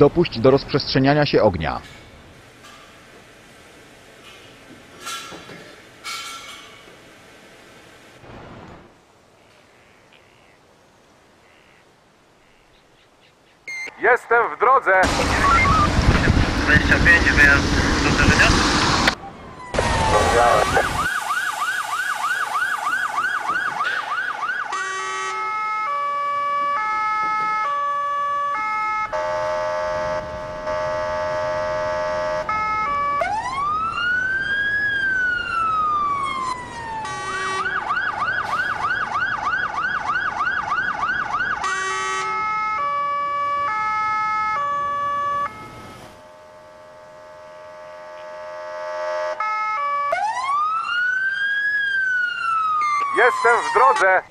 dopuść do rozprzestrzeniania się ognia. Jestem w drodze! 25, wyjazd do zdarzenia? Jestem w drodze!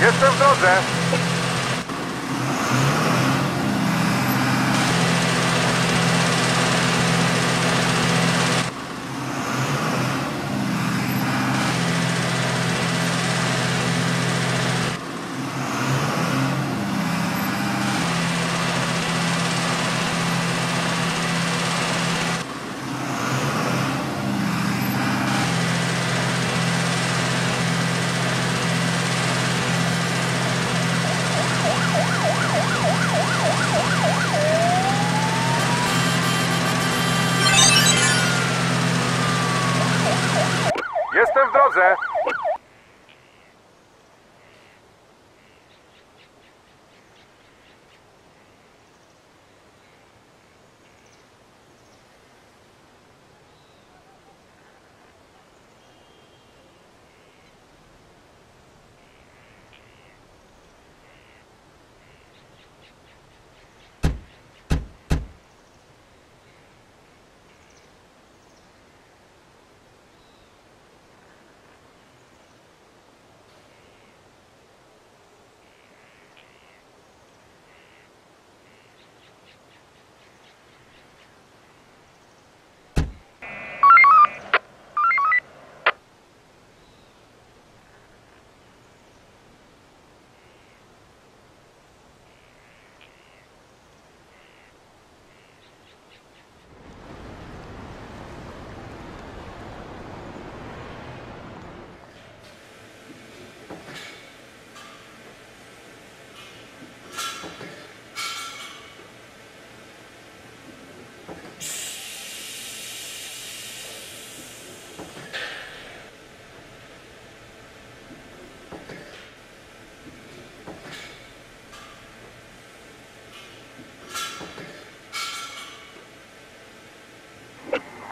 Jestem w drodze! Jestem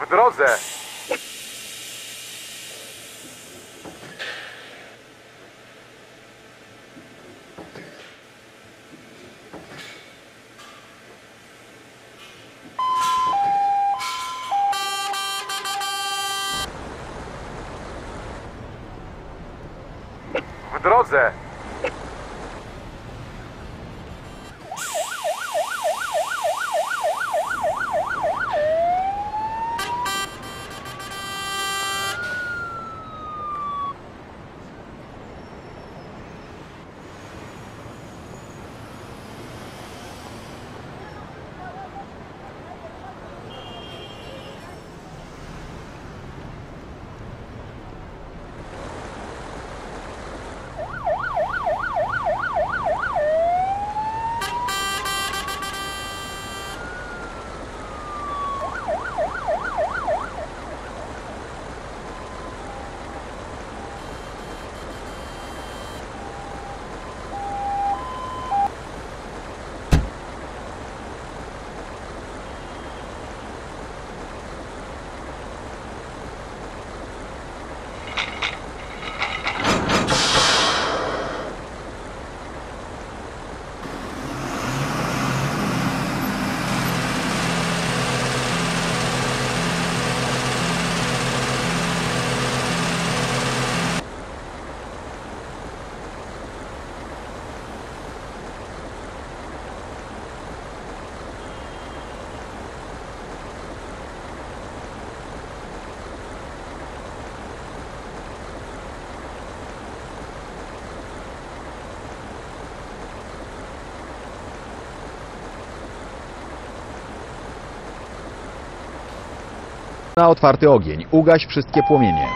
w drodze! W drodze! Na otwarty ogień. Ugaś wszystkie płomienie.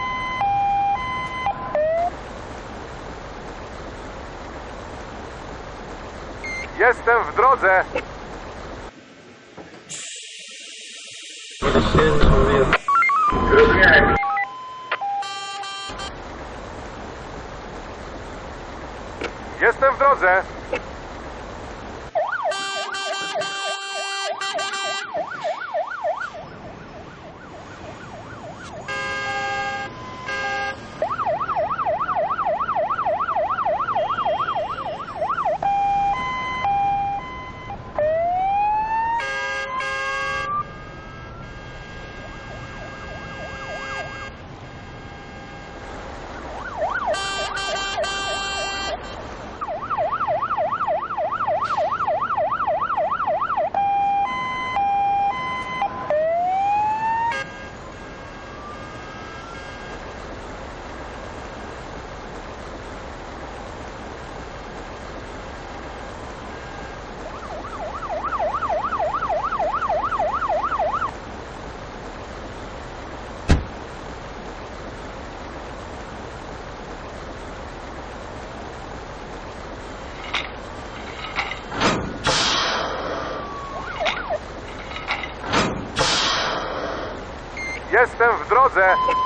Jestem w drodze. Jestem w drodze. Jestem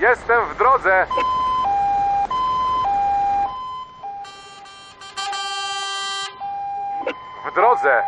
Jestem w drodze. W drodze.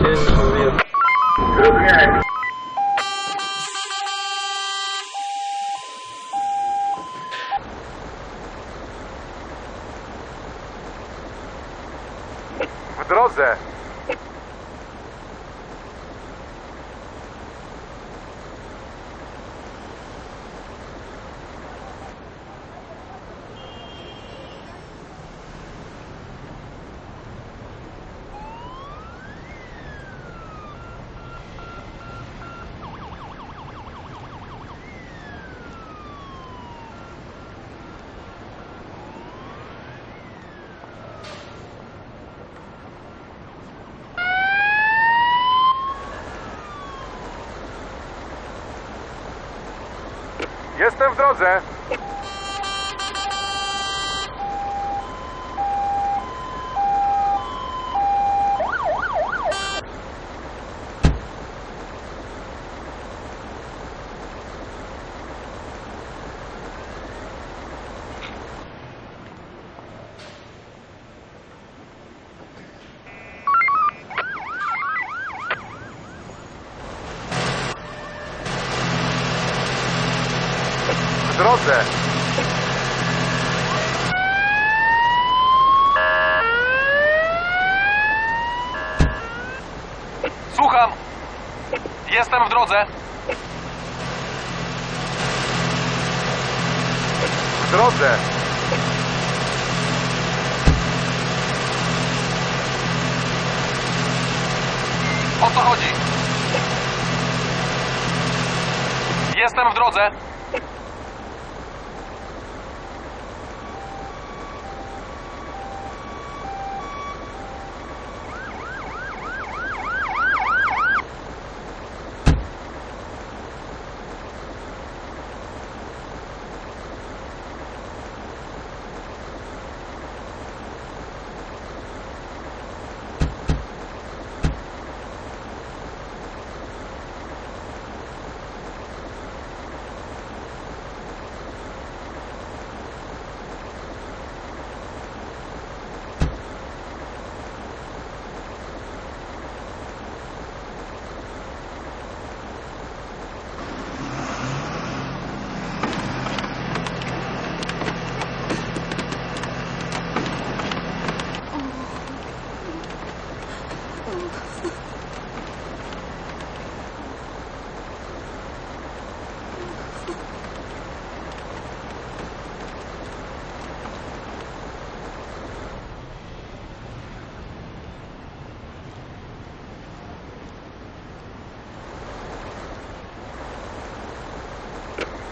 Zrozumiałem. W Jestem w drodze. W drodze. Słucham. Jestem w drodze. W drodze. O co chodzi? Jestem w drodze.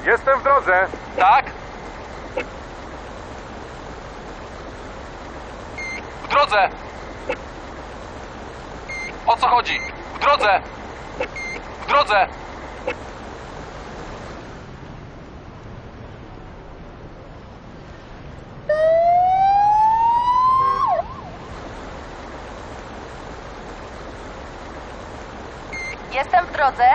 Jestem w drodze. Tak? W drodze. O co chodzi? W drodze. W drodze. Jestem w drodze.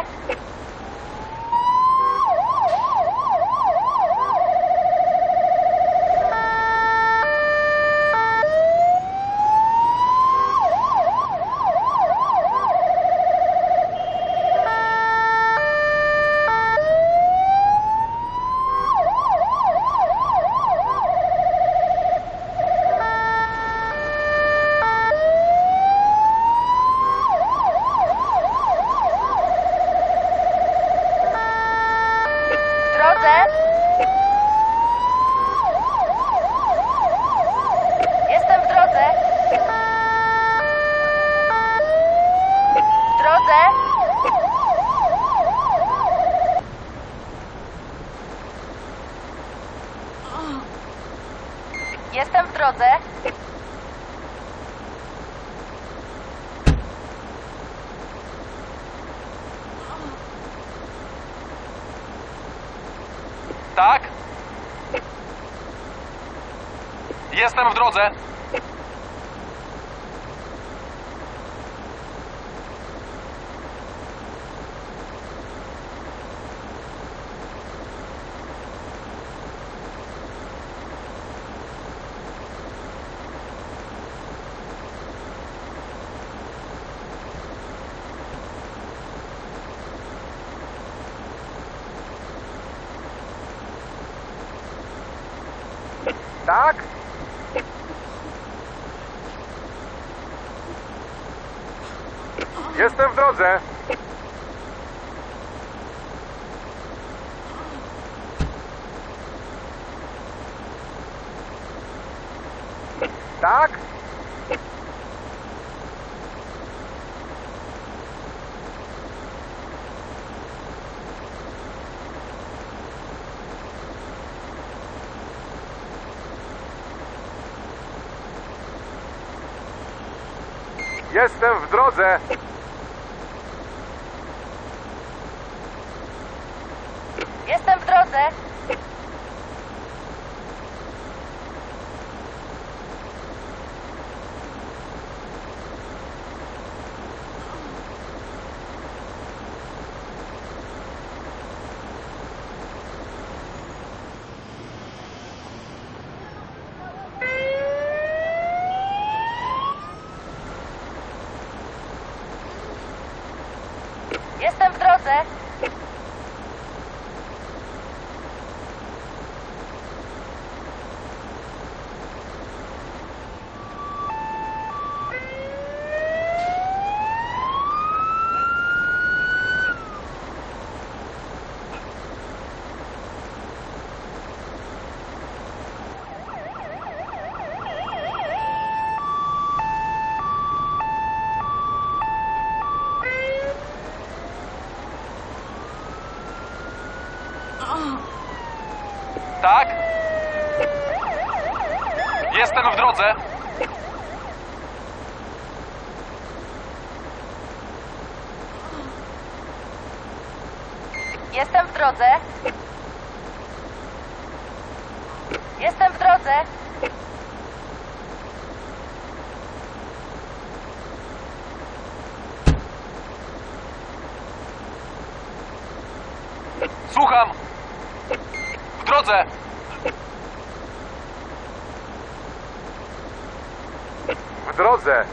Tak? Jestem w drodze. Tak? Jestem w drodze. Jestem w drodze. Jestem w drodze. Tak? Jestem w drodze. Jestem w drodze. Jestem w drodze. Słucham. W drodze. W drodze.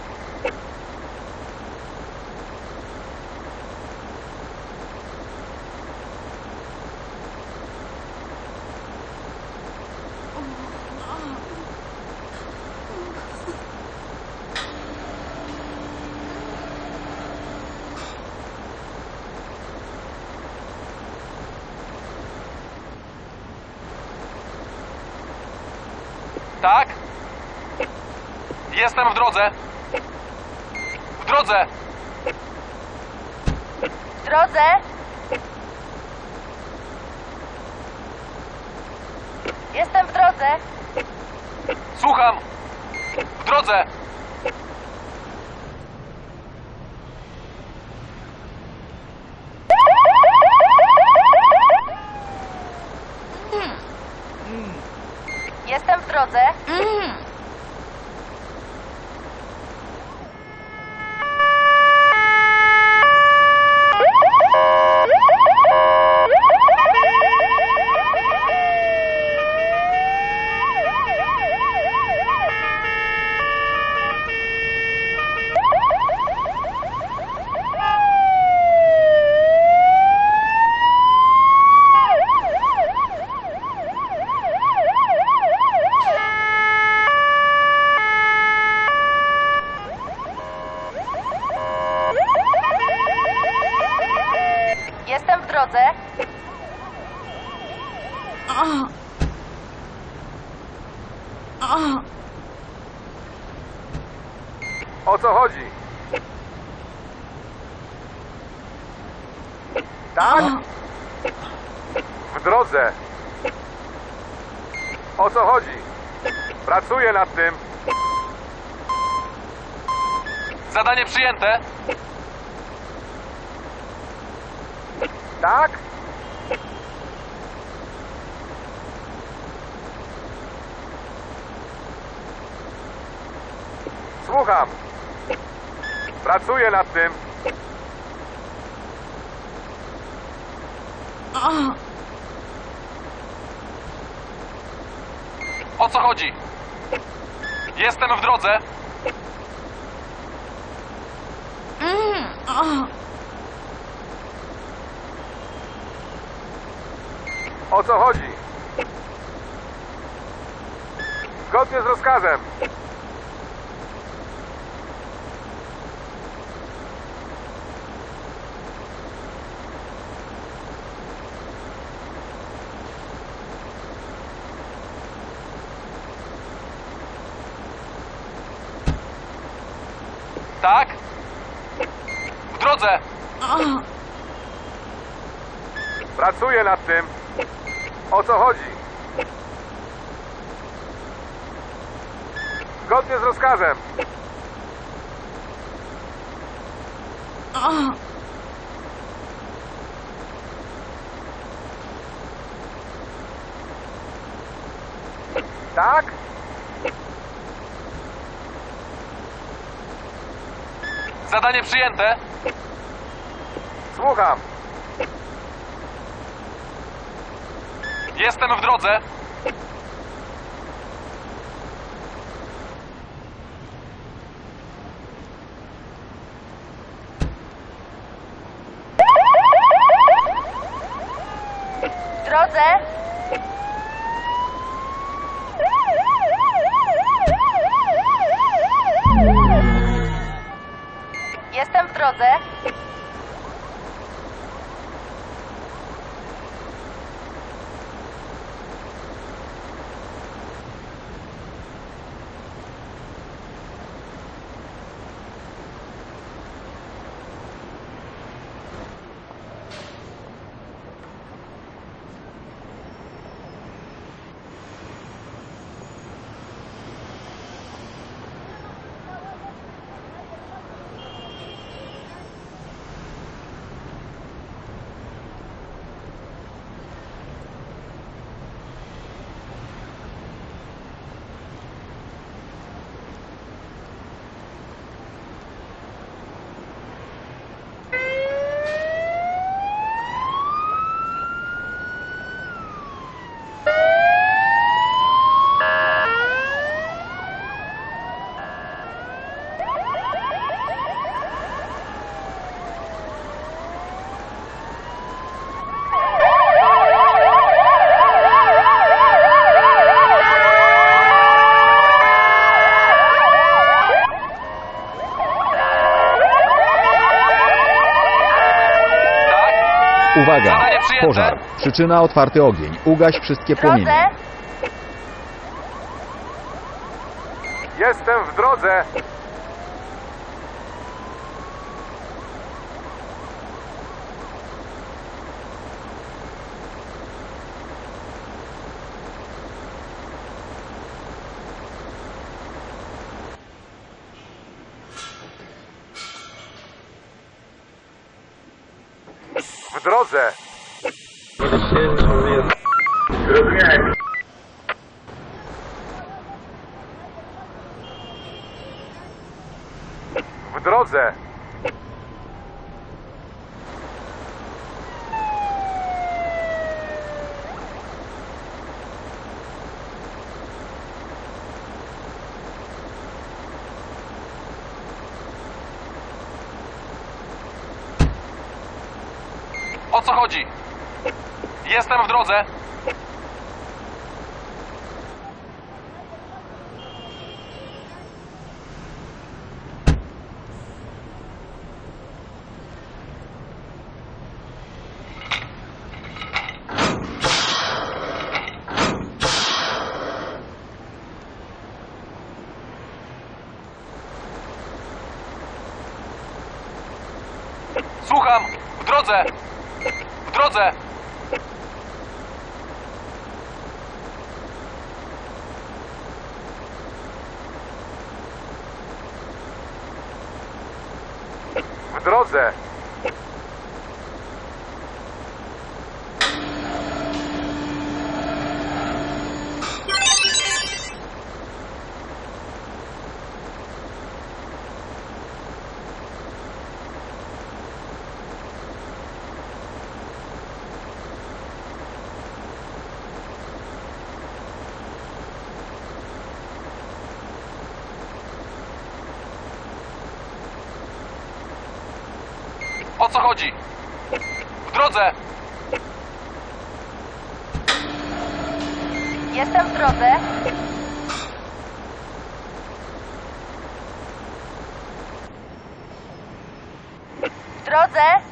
Tak? Jestem w drodze. W drodze. W drodze. Jestem w drodze. Słucham. W drodze. Jestem w drodze. O co chodzi? Tak? W drodze. O co chodzi? Pracuję nad tym. Zadanie przyjęte. Tak? Słucham. Pracuję nad tym. O co chodzi? Jestem w drodze. O co chodzi? Zgodnie z rozkazem. Tak? W drodze. Pracuję nad tym. O co chodzi? Zgodnie z rozkazem. Tak? Zadanie przyjęte. Słucham. Jestem w drodze. W drodze. Jestem w drodze. Pożar. Przyczyna otwarty ogień. Ugaś wszystkie płomienie. Jestem w drodze. W drodze. Zrozumiałem. W drodze. O co chodzi? Jestem w drodze. Słucham! W drodze! W drodze! W drodze. O co chodzi? W drodze! Jestem w drodze. W drodze.